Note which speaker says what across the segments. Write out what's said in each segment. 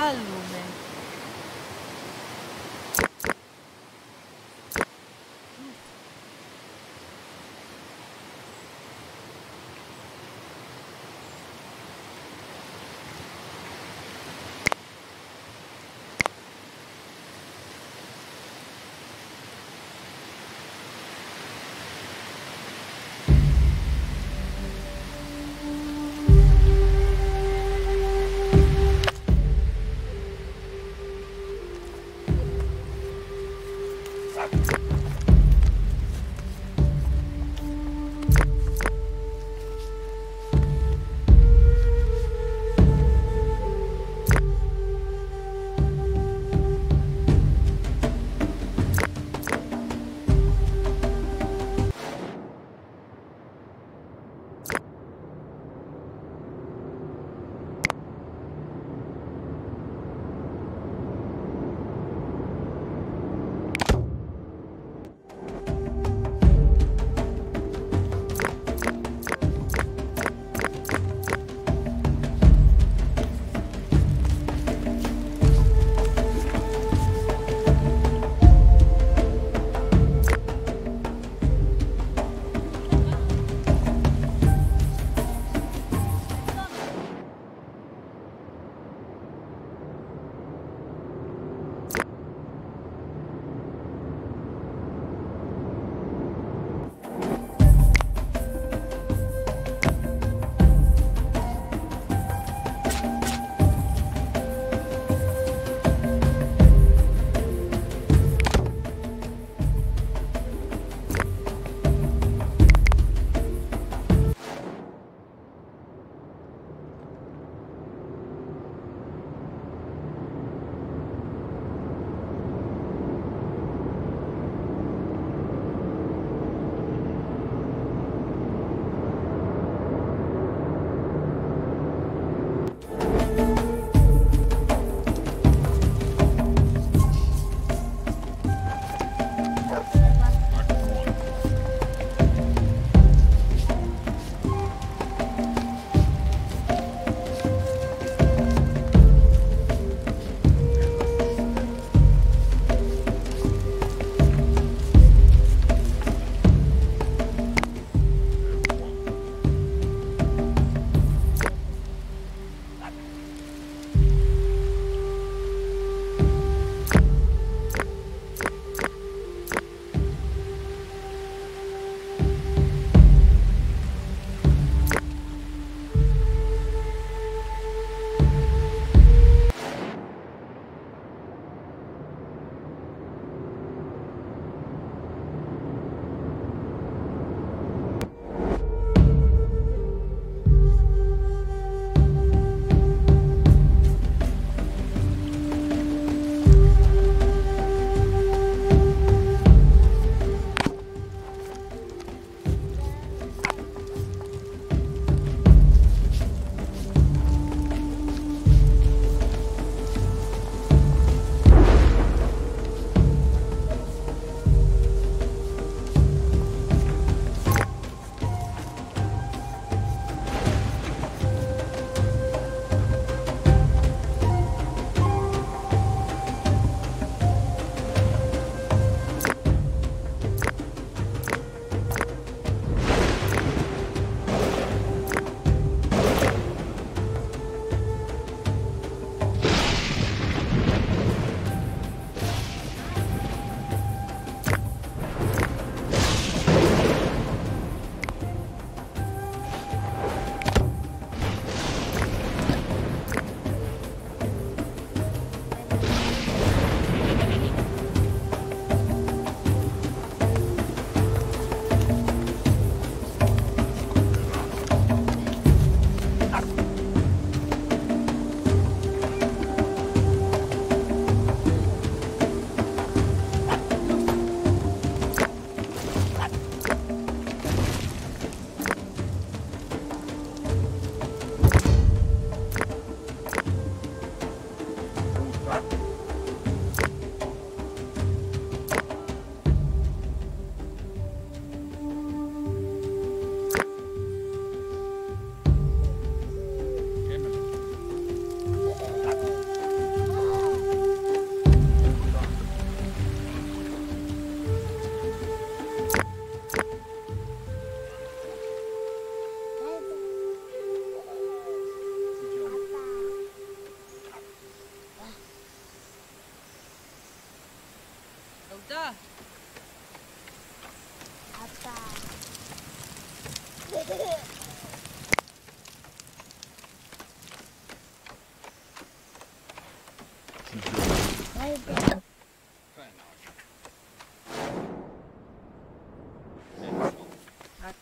Speaker 1: Hallo.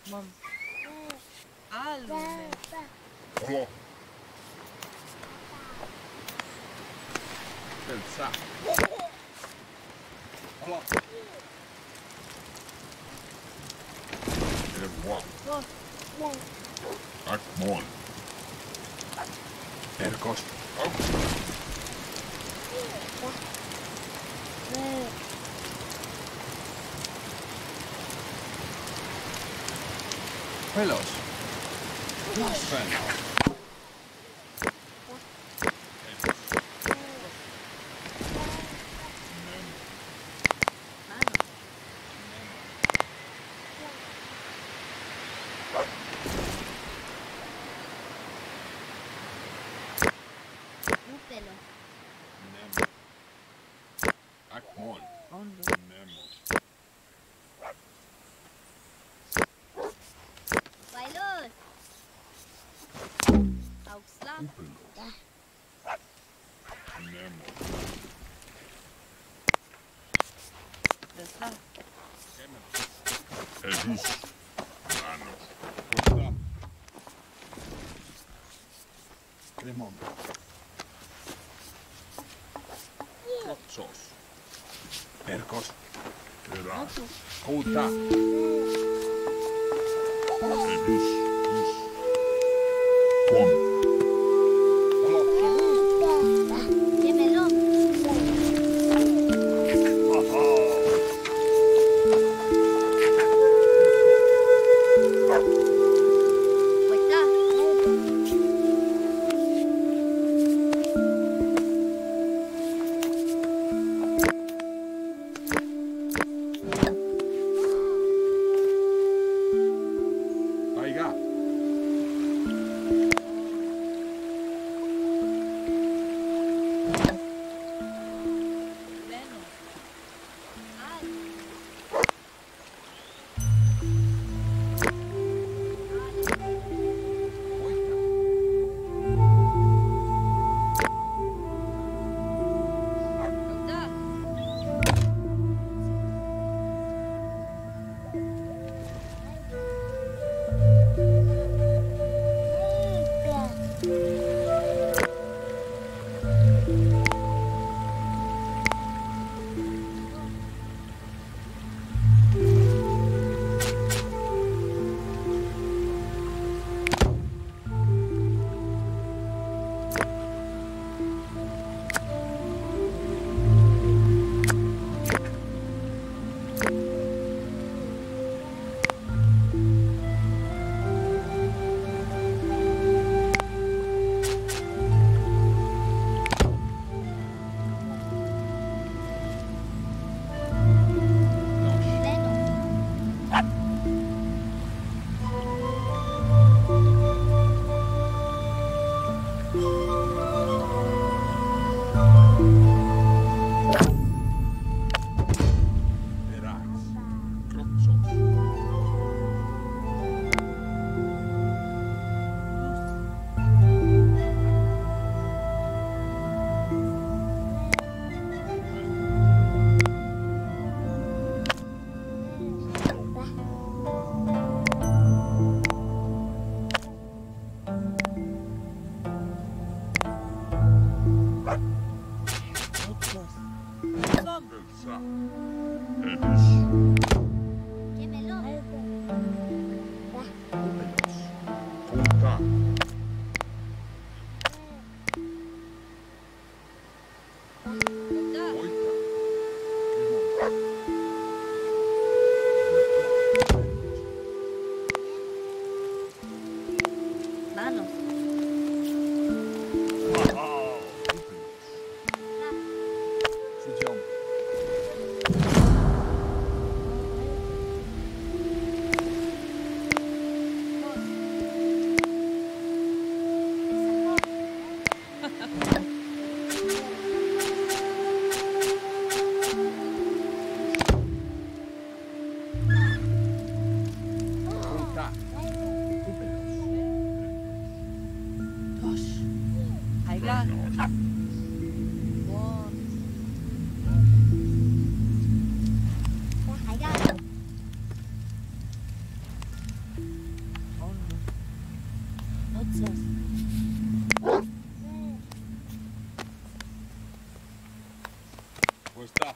Speaker 1: Atmam. Alme. Come
Speaker 2: on. Perkos. Fellows.
Speaker 1: Fellows.
Speaker 2: Escúpelo. Nemo. Jesús. Mano. Percos. Era. Ah, Puta.
Speaker 1: Posto.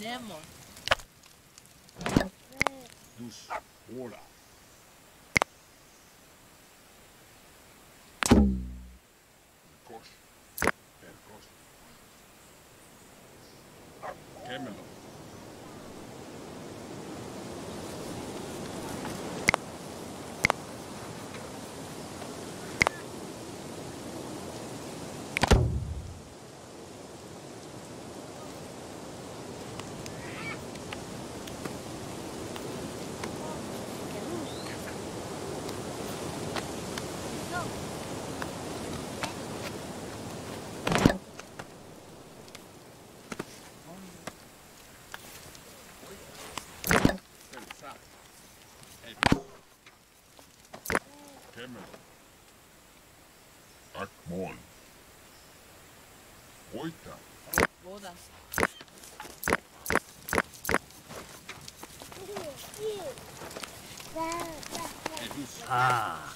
Speaker 1: Nemo.
Speaker 2: Dus, ora. Ak mål. Oita.
Speaker 1: Båda. Ah.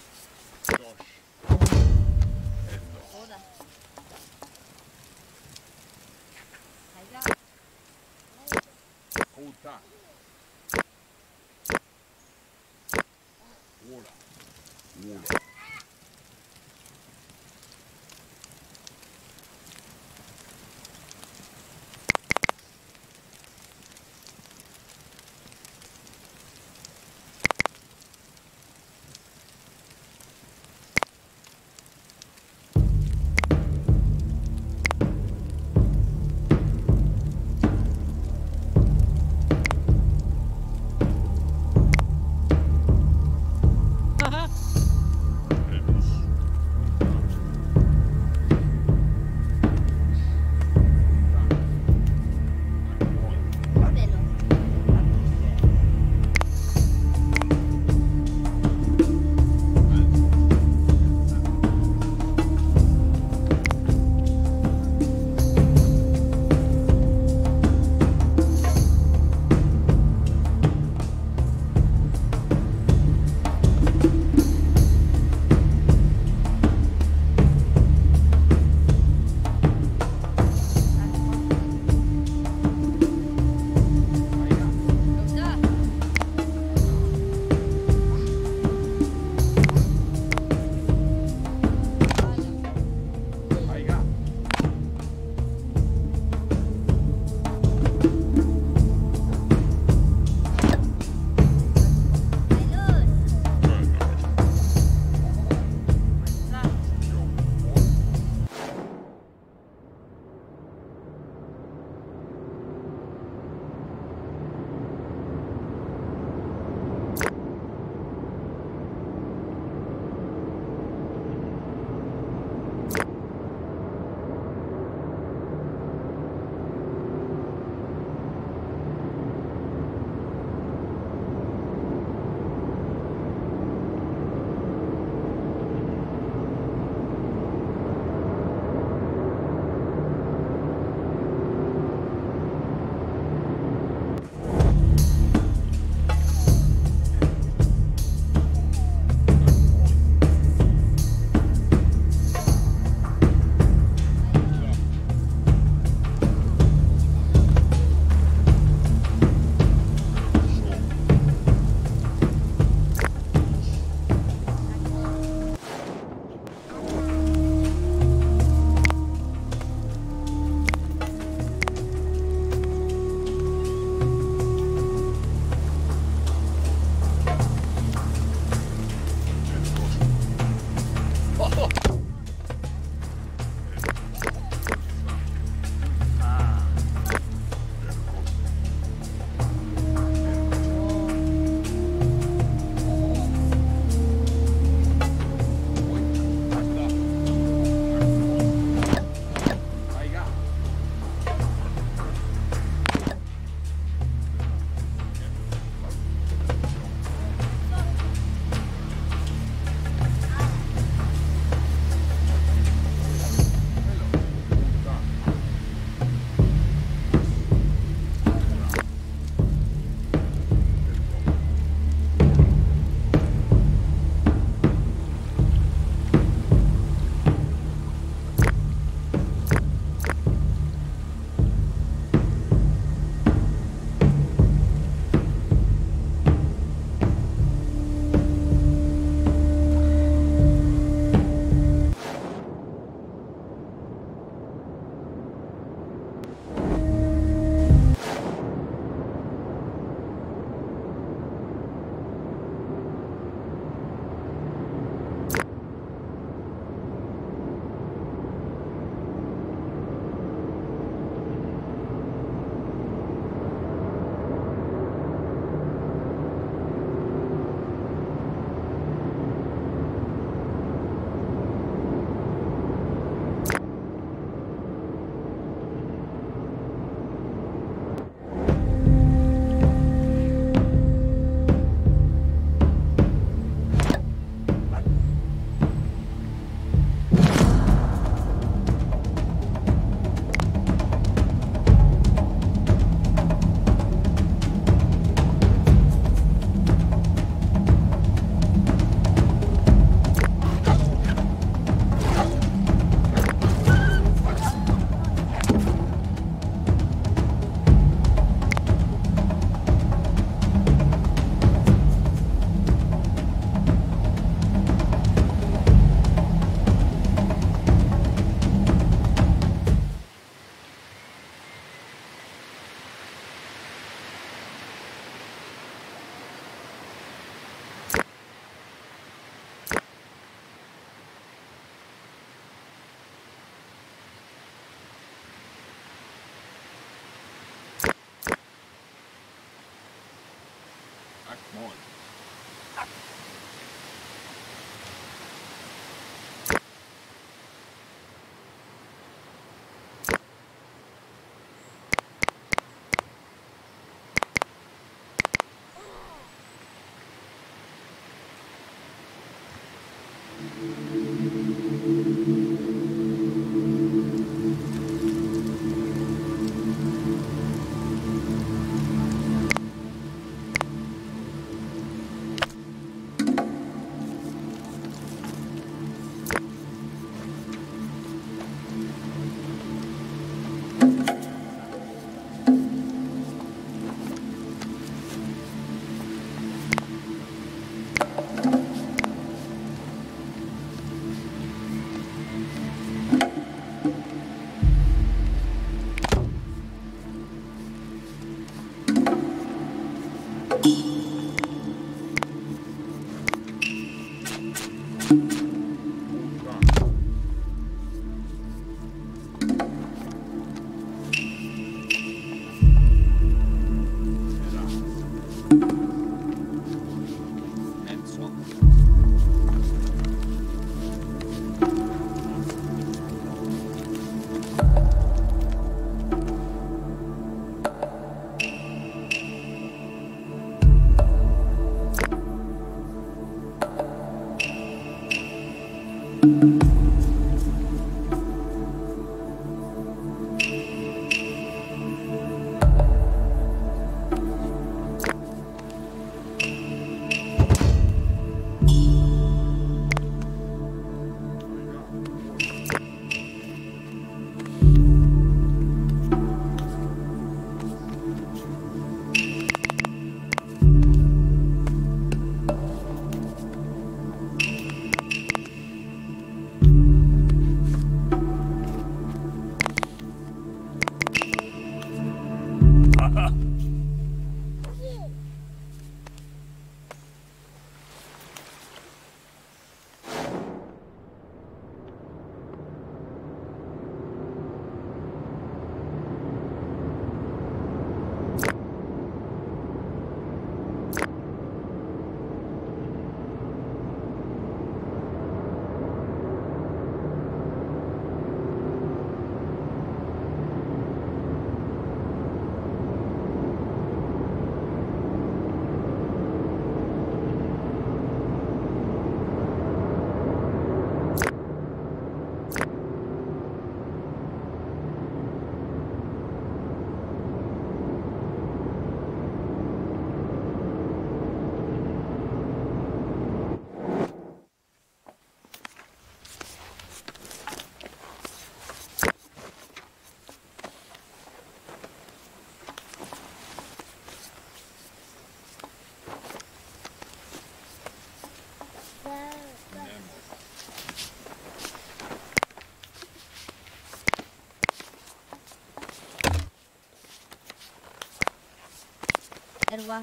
Speaker 3: Erwa.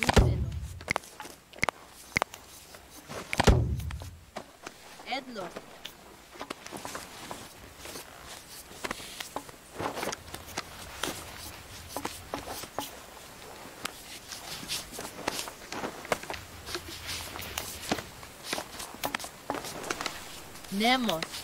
Speaker 1: Edlo. Edlo. Nemos.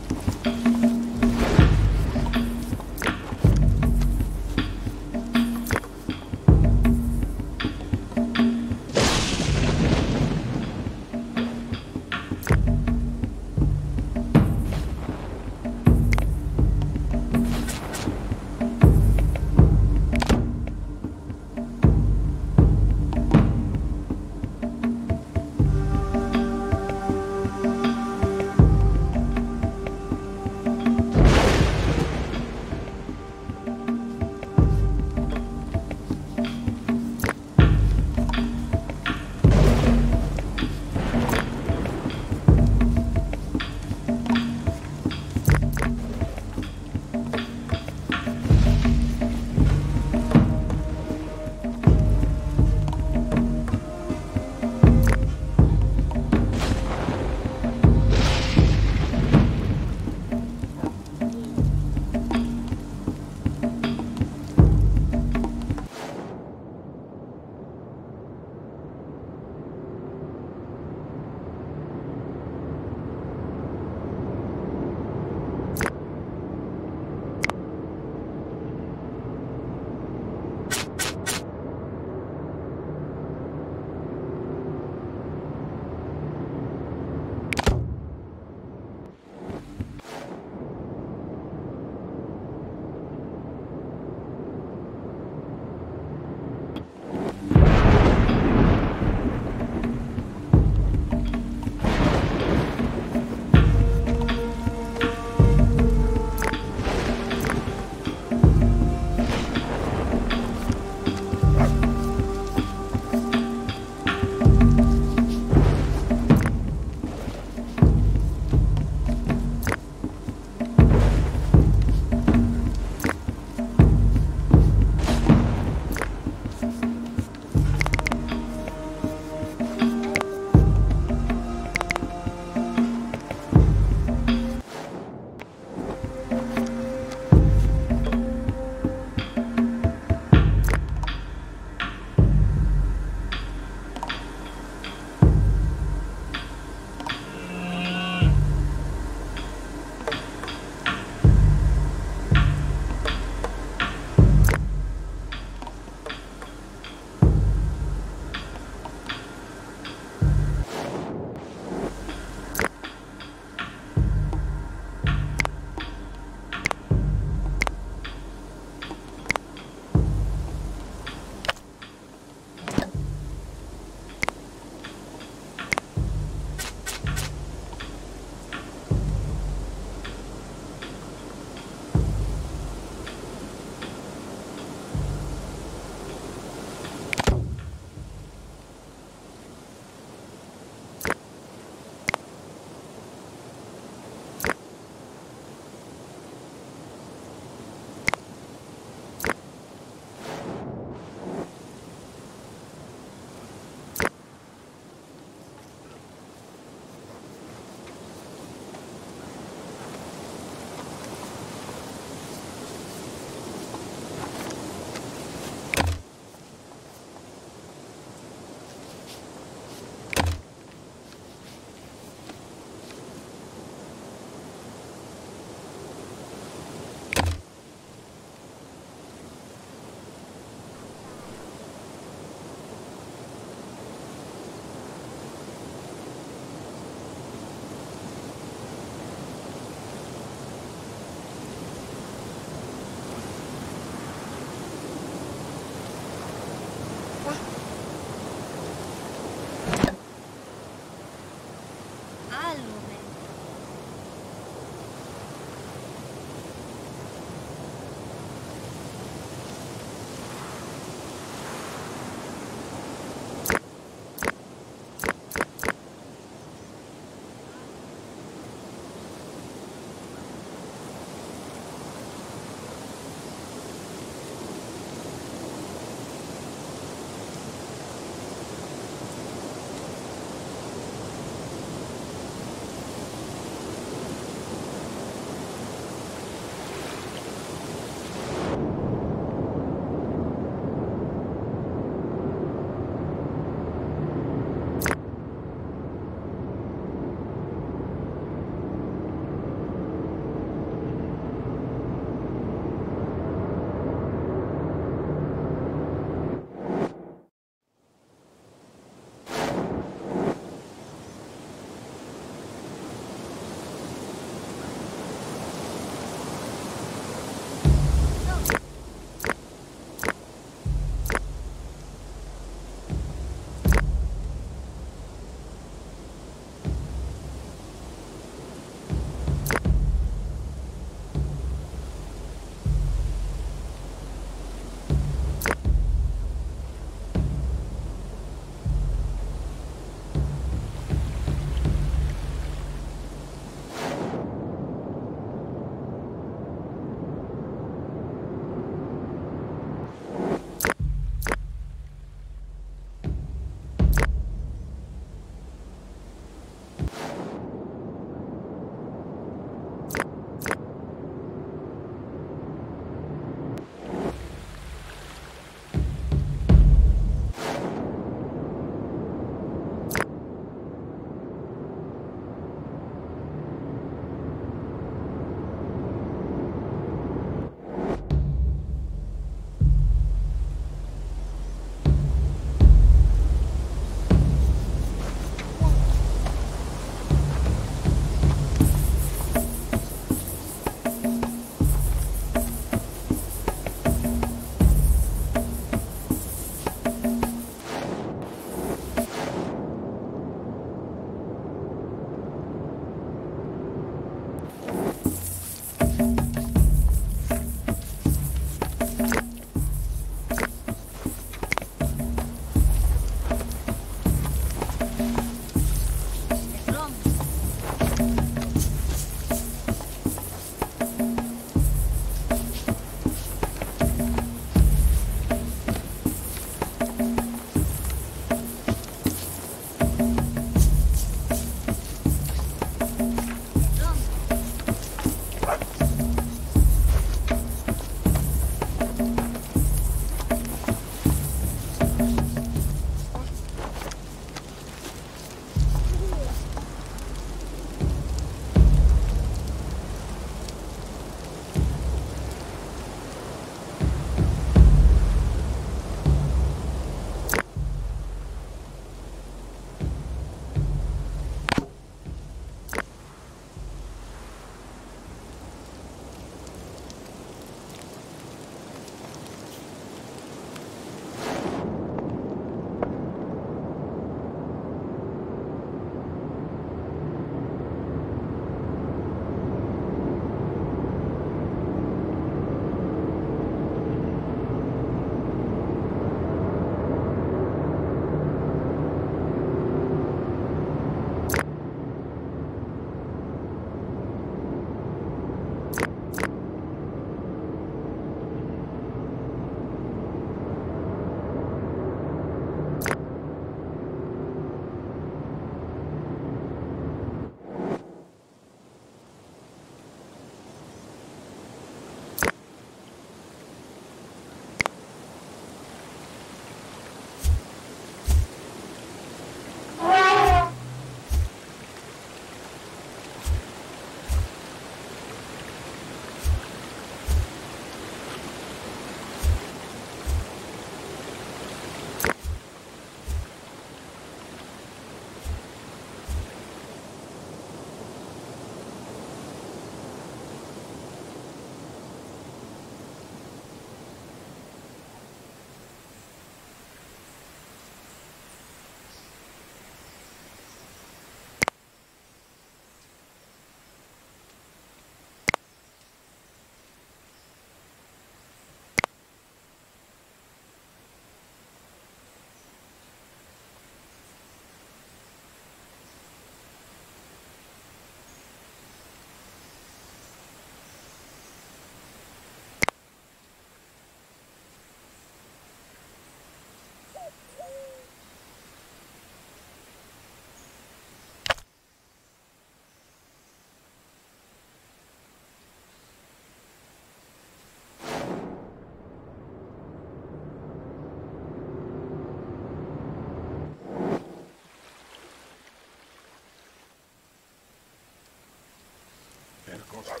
Speaker 2: Alu.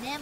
Speaker 3: 네